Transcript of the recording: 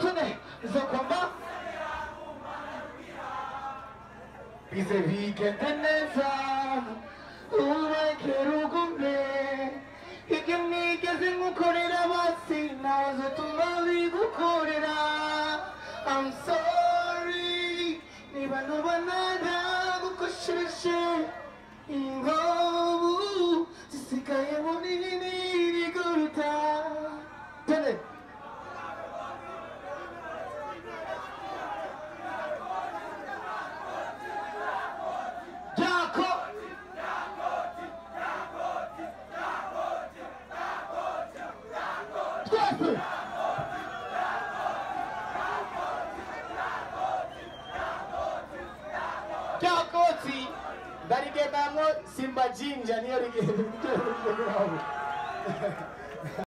tune zo kwamba bize bigende neza ibyo nkukorera basi bigukorera. I'm sorry niba ingobu Ryakotsi ndarigendamwo simba jinja niyo rigenda